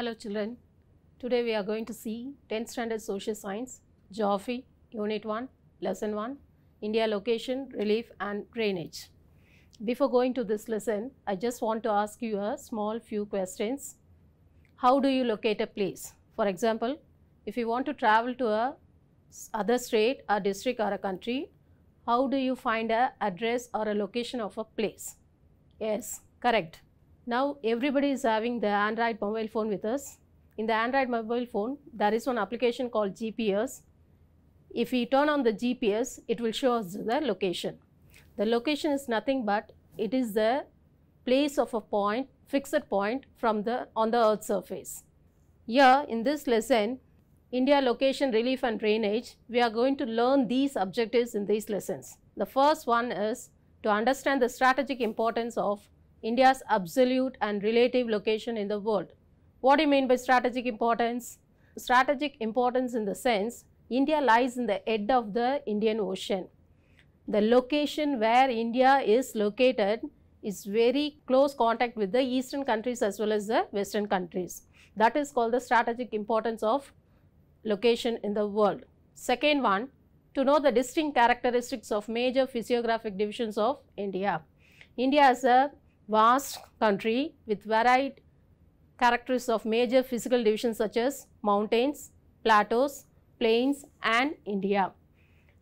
Hello children, today we are going to see 10th standard social science, geography, unit 1, lesson 1, India location, relief and drainage. Before going to this lesson, I just want to ask you a small few questions. How do you locate a place? For example, if you want to travel to a other state, a district or a country, how do you find a address or a location of a place? Yes, correct. Now everybody is having the Android mobile phone with us. In the Android mobile phone, there is one application called GPS. If we turn on the GPS, it will show us the location. The location is nothing but it is the place of a point, fixed point from the on the earth surface. Here in this lesson, India location, relief and drainage, we are going to learn these objectives in these lessons. The first one is to understand the strategic importance of India's absolute and relative location in the world. What do you mean by strategic importance? Strategic importance in the sense India lies in the head of the Indian Ocean. The location where India is located is very close contact with the eastern countries as well as the western countries. That is called the strategic importance of location in the world. Second one, to know the distinct characteristics of major physiographic divisions of India. India is a vast country with varied characteristics of major physical divisions such as mountains, plateaus, plains and India.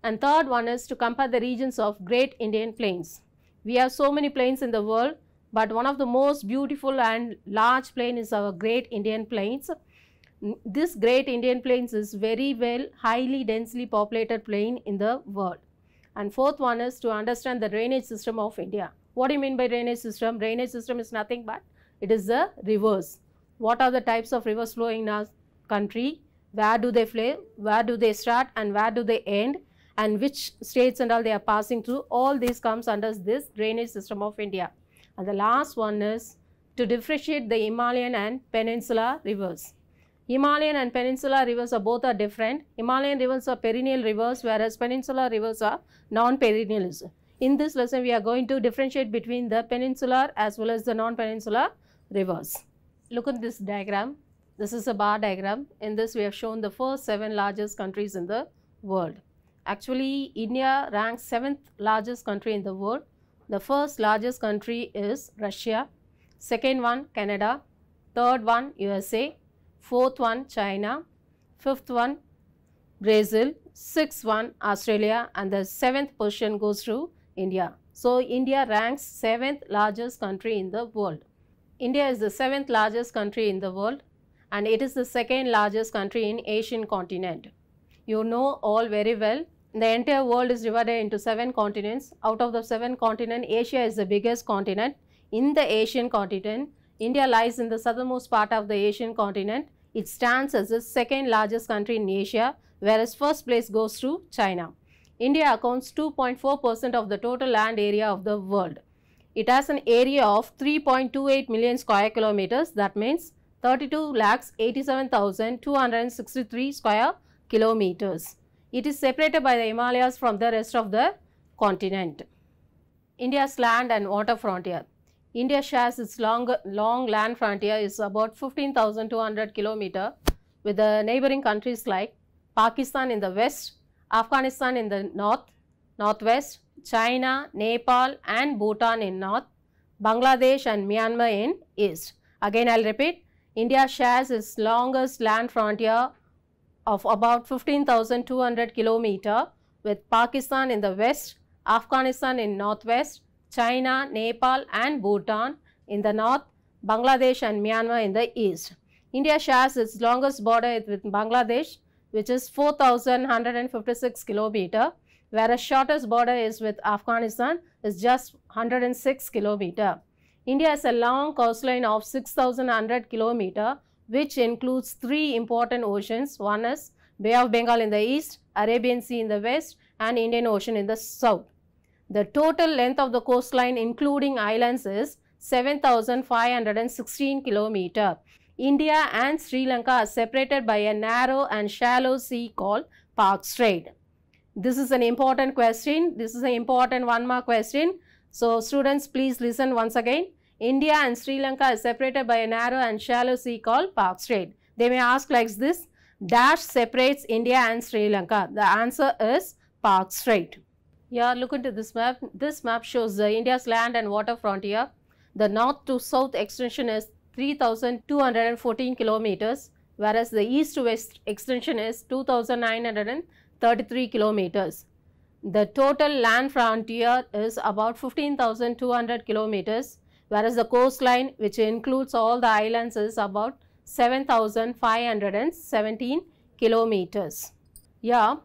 And third one is to compare the regions of Great Indian Plains. We have so many plains in the world, but one of the most beautiful and large plain is our Great Indian Plains. This Great Indian Plains is very well highly densely populated plain in the world. And fourth one is to understand the drainage system of India. What do you mean by drainage system? Drainage system is nothing but it is the rivers. What are the types of rivers flowing in our country? Where do they flow? Where do they start and where do they end? And which states and all they are passing through? All these comes under this drainage system of India. And the last one is to differentiate the Himalayan and Peninsula rivers. Himalayan and Peninsula rivers are both are different. Himalayan rivers are perennial rivers whereas Peninsula rivers are non-perennial. In this lesson we are going to differentiate between the peninsular as well as the non-peninsular rivers. Look at this diagram. This is a bar diagram. In this we have shown the first seven largest countries in the world. Actually India ranks seventh largest country in the world. The first largest country is Russia. Second one Canada. Third one USA fourth one China, fifth one Brazil, sixth one Australia and the seventh position goes to India. So, India ranks seventh largest country in the world. India is the seventh largest country in the world and it is the second largest country in Asian continent. You know all very well the entire world is divided into seven continents. Out of the seven continent, Asia is the biggest continent. In the Asian continent, India lies in the southernmost part of the Asian continent. It stands as the second largest country in Asia, whereas first place goes to China. India accounts 2.4% of the total land area of the world. It has an area of 3.28 million square kilometers. That means 32 lakhs 87,263 square kilometers. It is separated by the Himalayas from the rest of the continent. India's land and water frontier. India shares its long, long land frontier is about 15,200 kilometer with the neighboring countries like Pakistan in the west, Afghanistan in the north, northwest, China, Nepal and Bhutan in north, Bangladesh and Myanmar in east. Again I will repeat, India shares its longest land frontier of about 15,200 kilometer with Pakistan in the west, Afghanistan in northwest, China, Nepal and Bhutan in the north, Bangladesh and Myanmar in the east. India shares its longest border with Bangladesh which is 4156 kilometer whereas shortest border is with Afghanistan is just 106 kilometer. India has a long coastline of 6100 kilometer which includes three important oceans. One is Bay of Bengal in the east, Arabian Sea in the west and Indian Ocean in the south. The total length of the coastline including islands is 7516 kilometer. India and Sri Lanka are separated by a narrow and shallow sea called Palk Strait. This is an important question. This is an important one mark question. So, students please listen once again. India and Sri Lanka are separated by a narrow and shallow sea called Palk Strait. They may ask like this, dash separates India and Sri Lanka. The answer is Palk Strait. Here look into this map. This map shows the India's land and water frontier. The north to south extension is 3214 kilometers whereas the east to west extension is 2933 kilometers. The total land frontier is about 15,200 kilometers whereas the coastline which includes all the islands is about 7,517 kilometers. Yeah,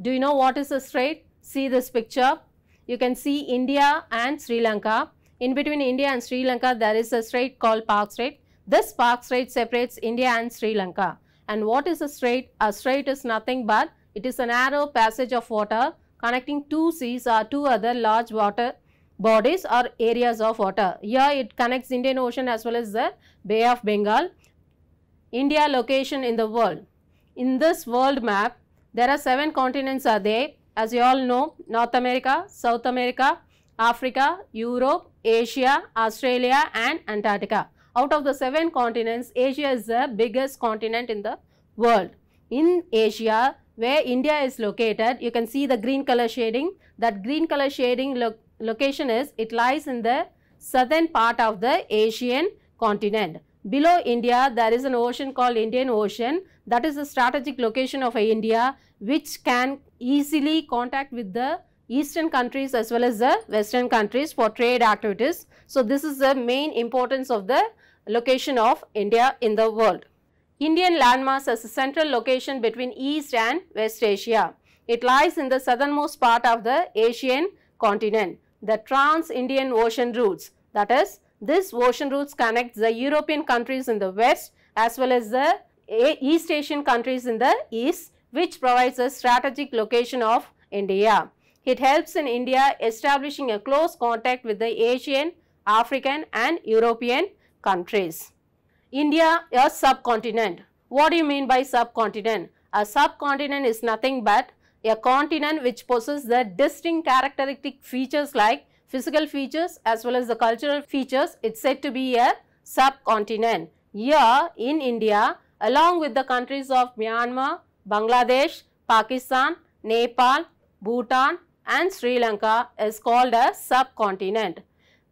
do you know what is a strait? See this picture. You can see India and Sri Lanka. In between India and Sri Lanka, there is a strait called Palk Strait. This Palk Strait separates India and Sri Lanka. And what is a strait? A strait is nothing but it is a narrow passage of water connecting two seas or two other large water bodies or areas of water. Here it connects Indian Ocean as well as the Bay of Bengal. India location in the world. In this world map, there are seven continents are there as you all know, North America, South America, Africa, Europe, Asia, Australia and Antarctica. Out of the seven continents, Asia is the biggest continent in the world. In Asia, where India is located, you can see the green color shading. That green color shading lo location is, it lies in the southern part of the Asian continent. Below India, there is an ocean called Indian Ocean. That is the strategic location of India which can easily contact with the eastern countries as well as the western countries for trade activities. So, this is the main importance of the location of India in the world. Indian landmass has a central location between East and West Asia. It lies in the southernmost part of the Asian continent. The trans-Indian ocean routes that is this ocean routes connects the European countries in the west as well as the East Asian countries in the east which provides a strategic location of India. It helps in India establishing a close contact with the Asian, African and European countries. India a subcontinent. What do you mean by subcontinent? A subcontinent is nothing but a continent which possesses the distinct characteristic features like physical features as well as the cultural features. It's said to be a subcontinent. Here in India, along with the countries of Myanmar, Bangladesh, Pakistan, Nepal, Bhutan and Sri Lanka is called a subcontinent.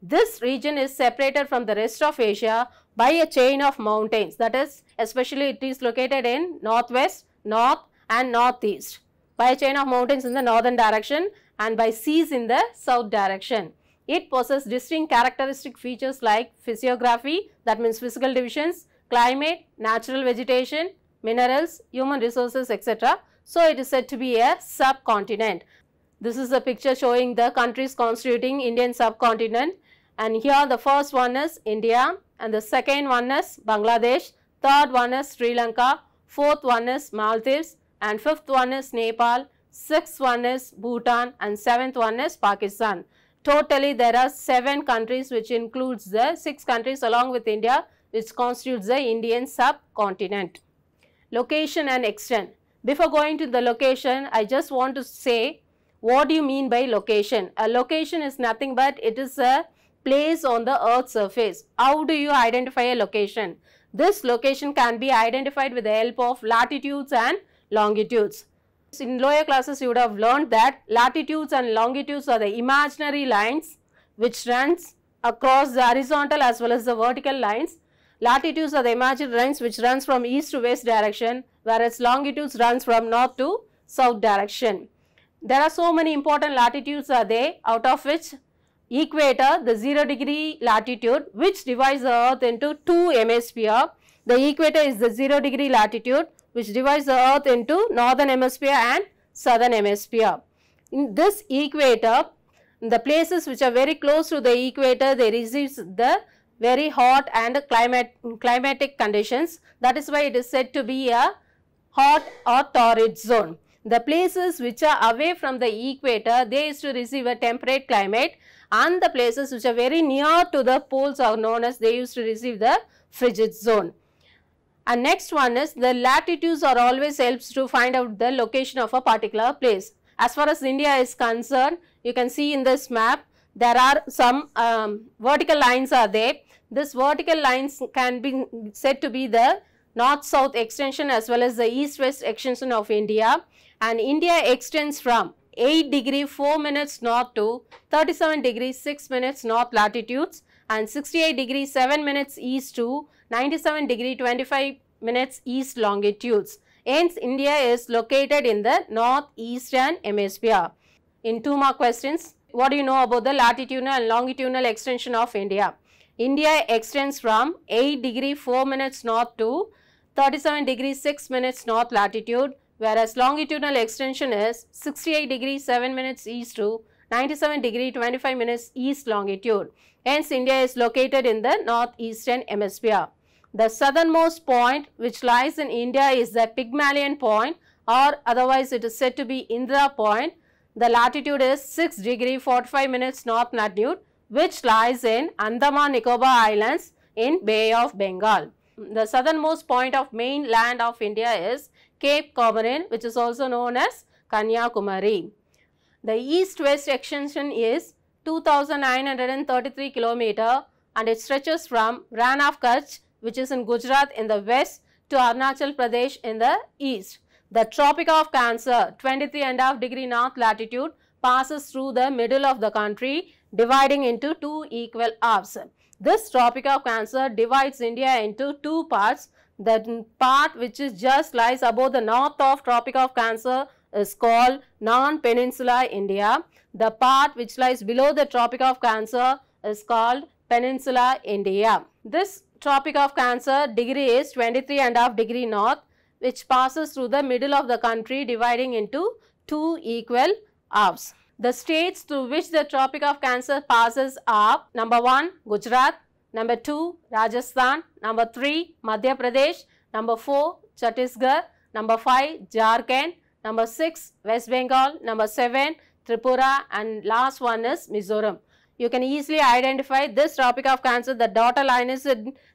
This region is separated from the rest of Asia by a chain of mountains that is especially it is located in northwest, north and northeast by a chain of mountains in the northern direction and by seas in the south direction. It possesses distinct characteristic features like physiography that means physical divisions, climate, natural vegetation, minerals, human resources etc. So, it is said to be a subcontinent. This is a picture showing the countries constituting Indian subcontinent and here the first one is India and the second one is Bangladesh, third one is Sri Lanka, fourth one is Maldives and fifth one is Nepal, sixth one is Bhutan and seventh one is Pakistan. Totally there are seven countries which includes the six countries along with India which constitutes the Indian subcontinent. Location and extent. Before going to the location, I just want to say what do you mean by location? A location is nothing but it is a place on the earth's surface. How do you identify a location? This location can be identified with the help of latitudes and longitudes. In lower classes you would have learned that latitudes and longitudes are the imaginary lines which runs across the horizontal as well as the vertical lines. Latitudes are the imaginary lines which runs from east to west direction whereas longitudes runs from north to south direction. There are so many important latitudes are there out of which equator the 0 degree latitude which divides the earth into two hemisphere. The equator is the 0 degree latitude which divides the earth into northern hemisphere and southern hemisphere. In this equator, the places which are very close to the equator, they receive the very hot and climate, climatic conditions. That is why it is said to be a hot or torrid zone. The places which are away from the equator, they used to receive a temperate climate and the places which are very near to the poles are known as they used to receive the frigid zone. And next one is the latitudes are always helps to find out the location of a particular place. As far as India is concerned, you can see in this map, there are some um, vertical lines are there. This vertical lines can be said to be the north-south extension as well as the east-west extension of India and India extends from 8 degree 4 minutes north to 37 degree 6 minutes north latitudes and 68 degree 7 minutes east to 97 degree 25 minutes east longitudes. Hence, India is located in the northeastern hemisphere. In two more questions, what do you know about the latitudinal and longitudinal extension of India? India extends from 8 degree 4 minutes north to 37 degree 6 minutes north latitude whereas longitudinal extension is 68 degree 7 minutes east to 97 degree 25 minutes east longitude. Hence, India is located in the northeastern hemisphere. The southernmost point which lies in India is the Pygmalion point or otherwise it is said to be Indra point. The latitude is 6 degree 45 minutes north latitude which lies in Andaman Nicobar Islands in Bay of Bengal. The southernmost point of mainland of India is Cape Comorin which is also known as Kanyakumari. The east-west extension is 2933 km and it stretches from Rann of Kutch which is in Gujarat in the west to Arunachal Pradesh in the east. The Tropic of Cancer 23.5 degree north latitude passes through the middle of the country dividing into two equal halves. This Tropic of Cancer divides India into two parts. The part which is just lies above the north of Tropic of Cancer is called non-peninsular India. The part which lies below the Tropic of Cancer is called Peninsula India. This Tropic of Cancer degree is 23 and a half degree north which passes through the middle of the country dividing into two equal halves. The states through which the Tropic of Cancer passes are number 1 Gujarat, number 2 Rajasthan, number 3 Madhya Pradesh, number 4 Chhattisgarh, number 5 Jharkhand, number 6 West Bengal, number 7 Tripura. And last one is Mizoram. You can easily identify this Tropic of Cancer, the dotted line is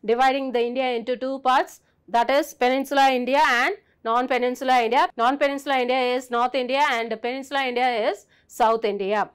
dividing the India into two parts. That is Peninsula India and non-peninsula India. Non-peninsula India is North India and Peninsula India is South India.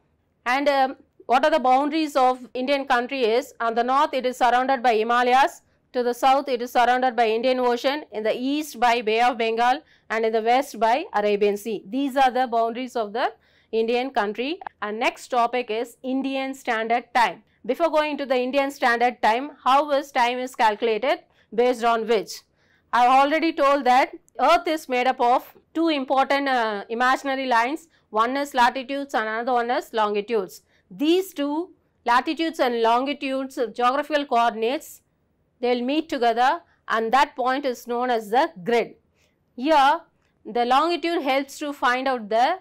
And um, what are the boundaries of Indian country is on the north it is surrounded by Himalayas, to the south it is surrounded by Indian Ocean, in the east by Bay of Bengal and in the west by Arabian Sea. These are the boundaries of the Indian country and next topic is Indian Standard Time. Before going to the Indian Standard Time, how is time is calculated based on which? I already told that earth is made up of two important uh, imaginary lines, one is latitudes and another one is longitudes. These two latitudes and longitudes geographical coordinates, they will meet together and that point is known as the grid. Here, the longitude helps to find out the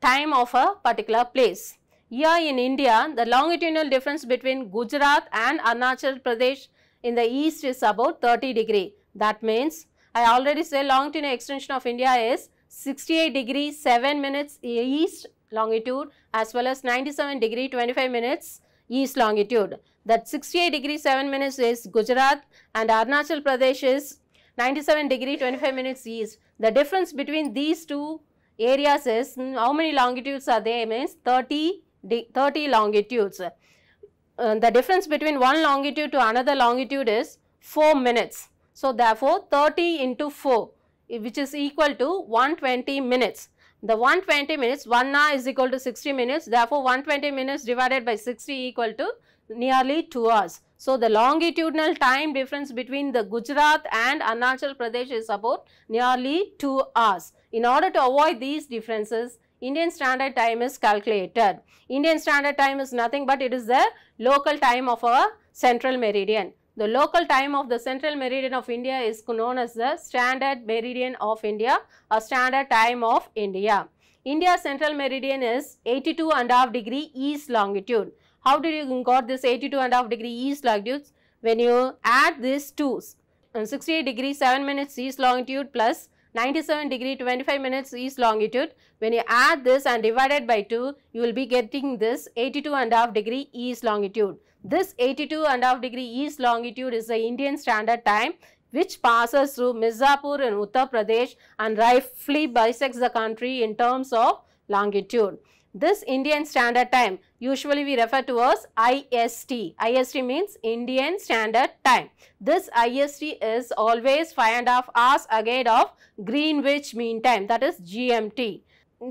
time of a particular place. Here in India, the longitudinal difference between Gujarat and Arunachal Pradesh in the east is about 30 degree. That means, I already said longitudinal extension of India is 68 degree 7 minutes east longitude as well as 97 degree 25 minutes east longitude. That 68 degree 7 minutes is Gujarat and Arunachal Pradesh is 97 degree 25 minutes east. The difference between these two areas is how many longitudes are there means 30, 30 longitudes. Uh, the difference between one longitude to another longitude is 4 minutes. So, therefore, 30 into 4 which is equal to 120 minutes. The 120 minutes, 1 hour is equal to 60 minutes. Therefore, 120 minutes divided by 60 equal to nearly 2 hours. So, the longitudinal time difference between the Gujarat and Arunachal Pradesh is about nearly 2 hours. In order to avoid these differences, Indian Standard Time is calculated. Indian Standard Time is nothing but it is the local time of our central meridian. The local time of the central meridian of India is known as the standard meridian of India or standard time of India. India's central meridian is 82 and half degree east longitude. How did you got this 82 and half degree east longitude? When you add these two, uh, 68 degree 7 minutes east longitude plus 97 degree 25 minutes east longitude. When you add this and divide it by 2, you will be getting this 82 and half degree east longitude. This 82 and half degree east longitude is the Indian standard time which passes through Mirzapur in Uttar Pradesh and roughly bisects the country in terms of longitude. This Indian Standard Time usually we refer to as IST. IST means Indian Standard Time. This IST is always five and a half hours ahead of Greenwich Mean Time that is GMT.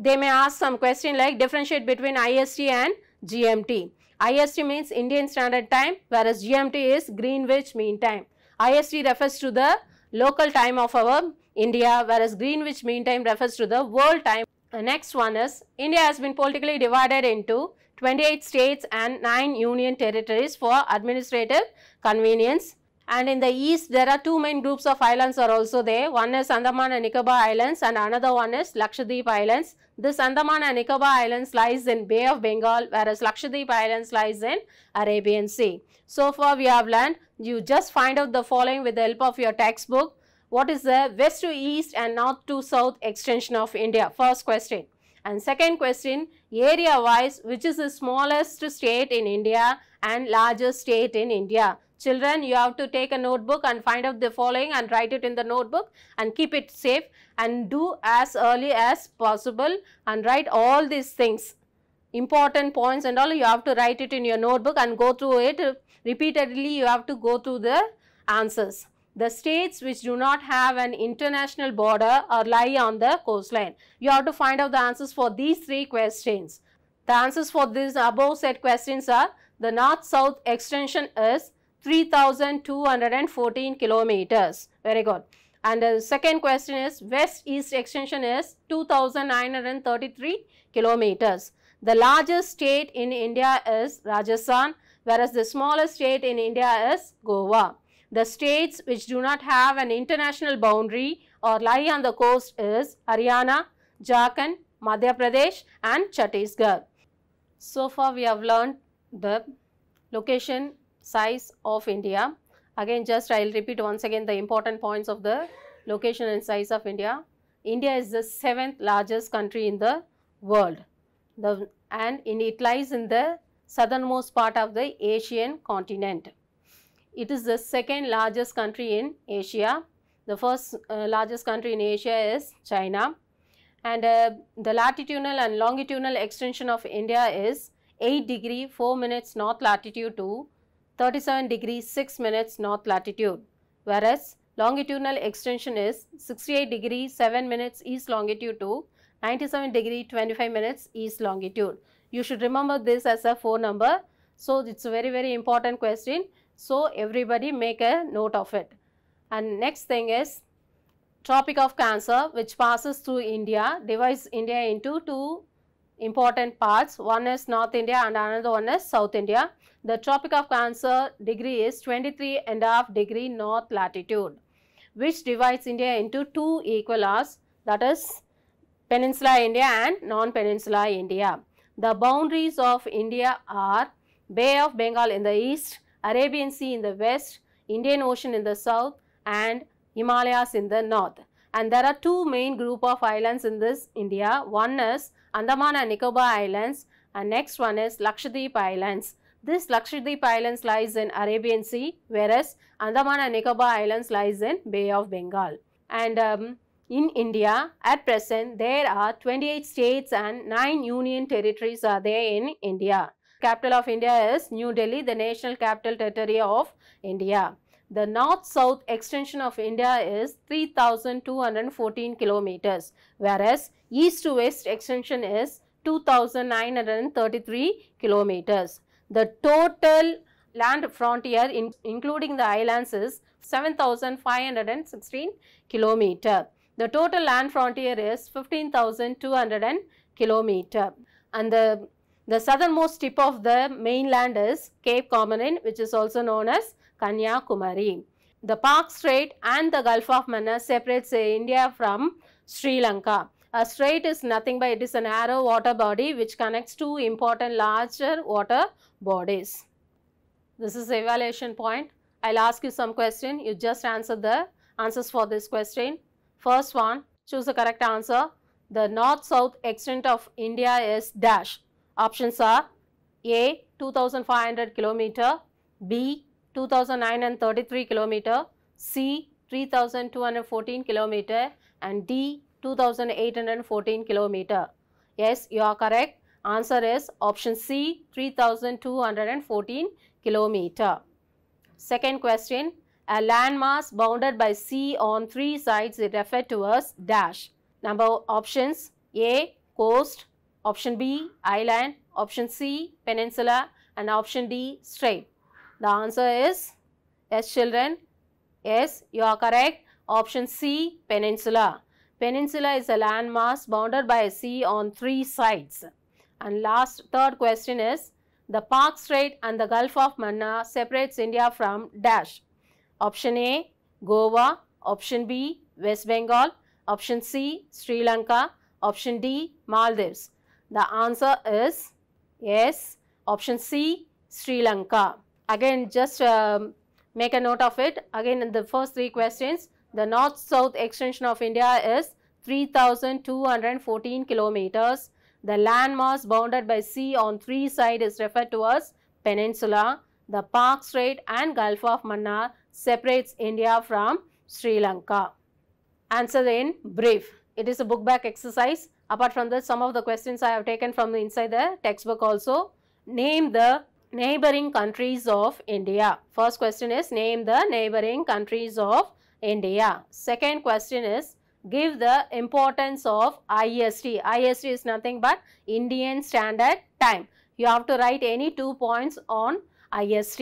They may ask some question like differentiate between IST and GMT. IST means Indian Standard Time whereas GMT is Greenwich Mean Time. IST refers to the local time of our India whereas Greenwich Mean Time refers to the world time. The next one is India has been politically divided into 28 states and 9 union territories for administrative convenience. And in the east, there are two main groups of islands are also there. One is Andaman and Nicobar Islands and another one is Lakshadweep Islands. This Andaman and Nicobar Islands lies in Bay of Bengal whereas Lakshadweep Islands lies in Arabian Sea. So far we have learned, you just find out the following with the help of your textbook. What is the west to east and north to south extension of India? First question. And second question, area wise, which is the smallest state in India and largest state in India? Children, you have to take a notebook and find out the following and write it in the notebook and keep it safe and do as early as possible and write all these things. Important points and all you have to write it in your notebook and go through it repeatedly you have to go through the answers. The states which do not have an international border or lie on the coastline. You have to find out the answers for these three questions. The answers for these above said questions are the north-south extension is 3214 kilometers. Very good. And the second question is west-east extension is 2933 kilometers. The largest state in India is Rajasthan whereas the smallest state in India is Goa. The states which do not have an international boundary or lie on the coast is Haryana, Jharkhand, Madhya Pradesh and Chhattisgarh. So far we have learned the location size of India. Again just I will repeat once again the important points of the location and size of India. India is the seventh largest country in the world the, and in, it lies in the southernmost part of the Asian continent. It is the second largest country in Asia. The first uh, largest country in Asia is China. And uh, the latitudinal and longitudinal extension of India is 8 degree 4 minutes north latitude to 37 degree 6 minutes north latitude. Whereas longitudinal extension is 68 degree 7 minutes east longitude to 97 degree 25 minutes east longitude. You should remember this as a phone number. So, it is a very very important question. So, everybody make a note of it. And next thing is Tropic of Cancer which passes through India, divides India into two important parts. One is North India and another one is South India. The Tropic of Cancer degree is 23 and a half degree north latitude which divides India into two equal hours that is Peninsula India and non-Peninsula India. The boundaries of India are Bay of Bengal in the east, Arabian Sea in the west, Indian Ocean in the south and Himalayas in the north. And there are two main group of islands in this India. One is Andaman and Nicobar Islands and next one is Lakshadweep Islands. This Lakshadweep Islands lies in Arabian Sea whereas Andaman and Nicobar Islands lies in Bay of Bengal. And um, in India, at present, there are 28 states and 9 union territories are there in India. Capital of India is New Delhi, the national capital territory of India. The north-south extension of India is 3214 kilometers, whereas east to west extension is 2933 kilometers. The total land frontier in, including the islands is 7516 kilometer. The total land frontier is 15,200 kilometer and the, the southernmost tip of the mainland is Cape Comorin which is also known as Kanyakumari. The Palk Strait and the Gulf of Mannar separates India from Sri Lanka. A strait is nothing but it is a narrow water body which connects two important larger water bodies. This is evaluation point. I'll ask you some question. You just answer the answers for this question. First one, choose the correct answer. The north-south extent of India is dash. Options are A 2500 kilometer, B 2933 kilometer, C 3214 kilometer and D 2814 kilometer. Yes, you are correct. Answer is option C 3214 kilometer. Second question, a landmass bounded by sea on three sides is referred to as dash. Number options A coast, option B island, option C peninsula and option D strait. The answer is yes children. Yes, you are correct. Option C peninsula. Peninsula is a landmass bounded by a sea on three sides. And last third question is the Palk Strait and the Gulf of Mannar separates India from dash. Option A Goa, option B West Bengal, option C Sri Lanka, option D Maldives. The answer is yes, option C Sri Lanka. Again just um, make a note of it. Again in the first three questions the north-south extension of India is 3214 kilometers. The landmass bounded by sea on three sides is referred to as peninsula. The Palk Strait and Gulf of Mannar separates India from Sri Lanka. Answer in brief. It is a book back exercise. Apart from this, some of the questions I have taken from the inside the textbook also. Name the neighboring countries of India. First question is name the neighboring countries of India. Second question is give the importance of IST. IST is nothing but Indian Standard Time. You have to write any two points on IST.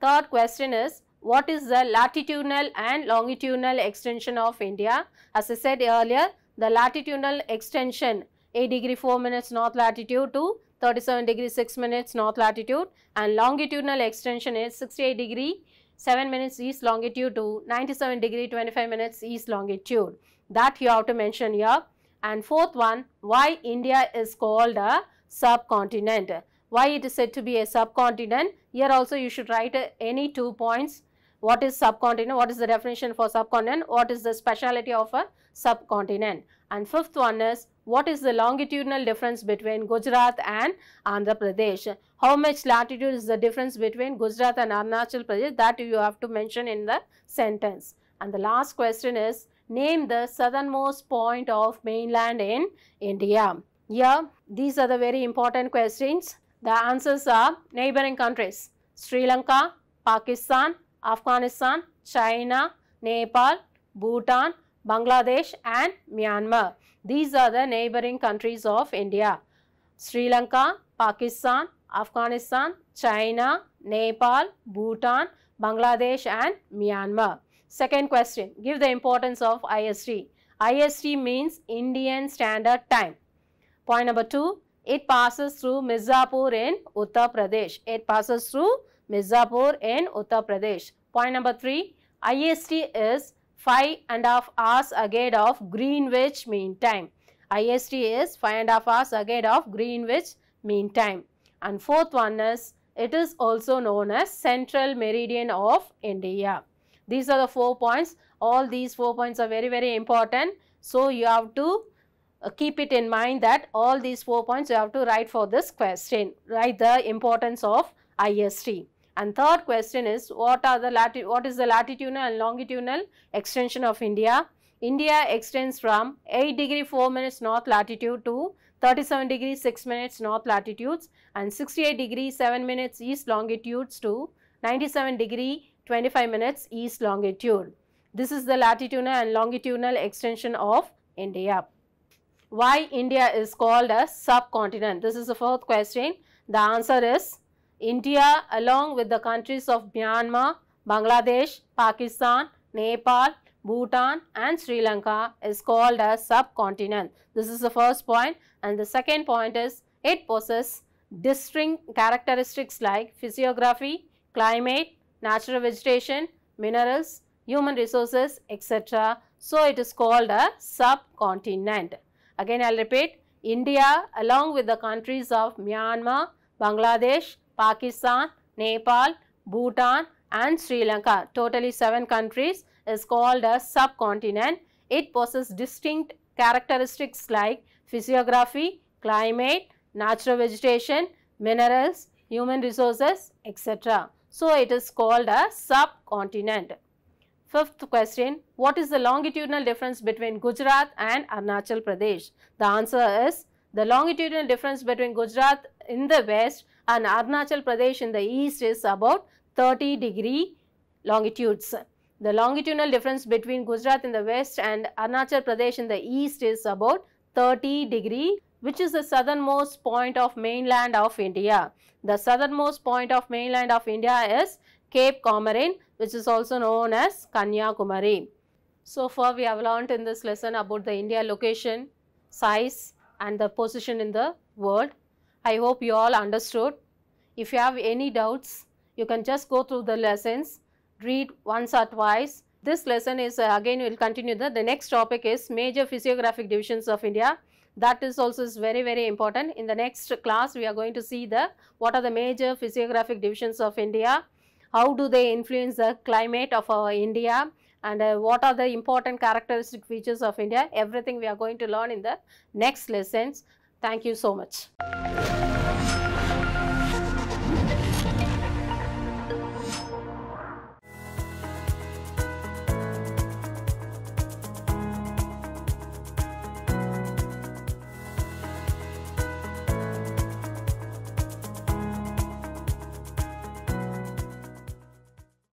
Third question is what is the latitudinal and longitudinal extension of India? As I said earlier, the latitudinal extension 8 degree 4 minutes north latitude to 37 degree 6 minutes north latitude and longitudinal extension is 68 degree 7 minutes east longitude to 97 degree 25 minutes east longitude. That you have to mention here. And fourth one, why India is called a subcontinent. Why it is said to be a subcontinent. Here also you should write uh, any two points. What is subcontinent? What is the definition for subcontinent? What is the speciality of a subcontinent? And fifth one is what is the longitudinal difference between Gujarat and Andhra Pradesh? How much latitude is the difference between Gujarat and Arunachal Pradesh? That you have to mention in the sentence. And the last question is name the southernmost point of mainland in India. Here, these are the very important questions. The answers are neighboring countries. Sri Lanka, Pakistan, Afghanistan, China, Nepal, Bhutan, Bangladesh and Myanmar. These are the neighboring countries of India. Sri Lanka, Pakistan, Afghanistan, China, Nepal, Bhutan, Bangladesh and Myanmar. Second question, give the importance of IST. IST means Indian Standard Time. Point number two, it passes through Mirzapur in Uttar Pradesh. It passes through Mirzapur in Uttar Pradesh. Point number three, IST is five and a half hours ahead of Greenwich Mean Time. IST is five and a half hours ahead of Greenwich Mean Time. And fourth one is, it is also known as Central Meridian of India. These are the four points. All these four points are very, very important. So, you have to uh, keep it in mind that all these four points you have to write for this question. Write the importance of IST. And third question is what are the lati what is the latitudinal and longitudinal extension of India? India extends from 8 degree 4 minutes north latitude to 37 degree 6 minutes north latitudes and 68 degree 7 minutes east longitudes to 97 degree 25 minutes east longitude. This is the latitudinal and longitudinal extension of India. Why India is called a subcontinent? This is the fourth question. The answer is India along with the countries of Myanmar, Bangladesh, Pakistan, Nepal, Bhutan and Sri Lanka is called a subcontinent. This is the first point and the second point is it possesses distinct characteristics like physiography, climate, natural vegetation, minerals, human resources, etc. So, it is called a subcontinent. Again, I will repeat, India along with the countries of Myanmar, Bangladesh, Pakistan, Nepal, Bhutan and Sri Lanka, totally 7 countries is called a subcontinent. It possesses distinct characteristics like physiography, climate, natural vegetation, minerals, human resources, etc. So, it is called a subcontinent. Fifth question, what is the longitudinal difference between Gujarat and Arunachal Pradesh? The answer is The longitudinal difference between Gujarat in the west Uh, and Arunachal Pradesh in the east is about 30 degree longitudes. The longitudinal difference between Gujarat in the west and Arunachal Pradesh in the east is about 30 degree which is the southernmost point of mainland of India. The southernmost point of mainland of India is Cape Comorin which is also known as Kanyakumari. So far we have learnt in this lesson about the India location, size and the position in the world. I hope you all understood. If you have any doubts, you can just go through the lessons, read once or twice. This lesson is uh, again we will continue the, the next topic is major physiographic divisions of India. That is also is very very important. In the next class we are going to see the what are the major physiographic divisions of India, how do they influence the climate of our India and uh, what are the important characteristic features of India. Everything we are going to learn in the next lessons. Thank you so much.